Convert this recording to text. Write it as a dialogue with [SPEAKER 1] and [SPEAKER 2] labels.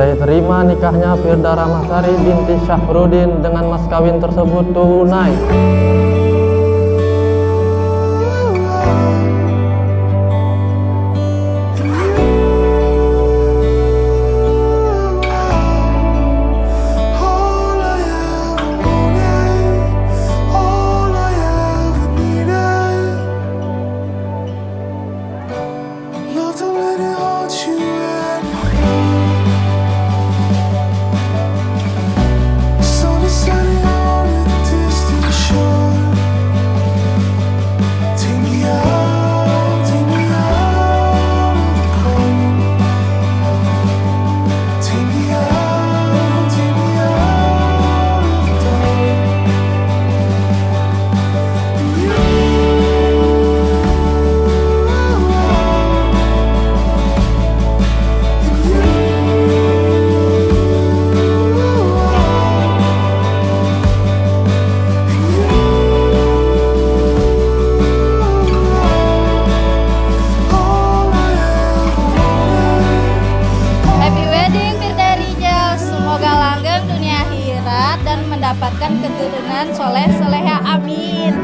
[SPEAKER 1] saya terima nikahnya Firda Ramasari binti Syahrudin dengan mas kawin tersebut tunai.
[SPEAKER 2] mendapatkan keturunan soleh soleha amin.